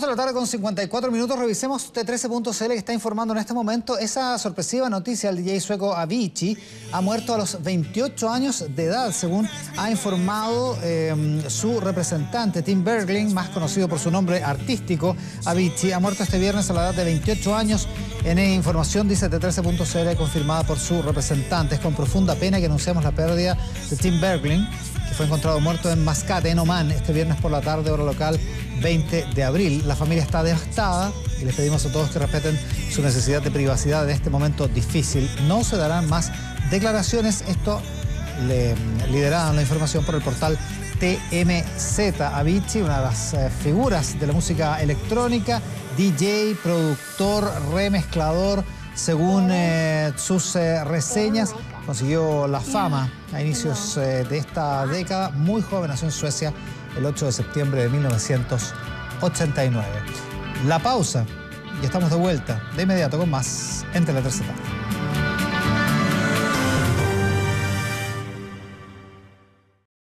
de la tarde con 54 minutos, revisemos T13.cl que está informando en este momento esa sorpresiva noticia. El DJ sueco Avicii ha muerto a los 28 años de edad, según ha informado em, su representante, Tim Bergling, más conocido por su nombre artístico. Avicii ha muerto este viernes a la edad de 28 años. En información dice T13.cl confirmada por su representante. Es con profunda pena que anunciamos la pérdida de Tim Bergling, que fue encontrado muerto en Mascate, en Oman, este viernes por la tarde, hora local 20 de abril. La familia está devastada y les pedimos a todos que respeten su necesidad de privacidad en este momento difícil. No se darán más declaraciones. Esto le lideraron la información por el portal TMZ. Avicii, una de las eh, figuras de la música electrónica, DJ, productor, remezclador, según eh, sus eh, reseñas, consiguió la fama a inicios de esta década. Muy joven, nació en Suecia el 8 de septiembre de 1989. La pausa y estamos de vuelta de inmediato con más en Tele 3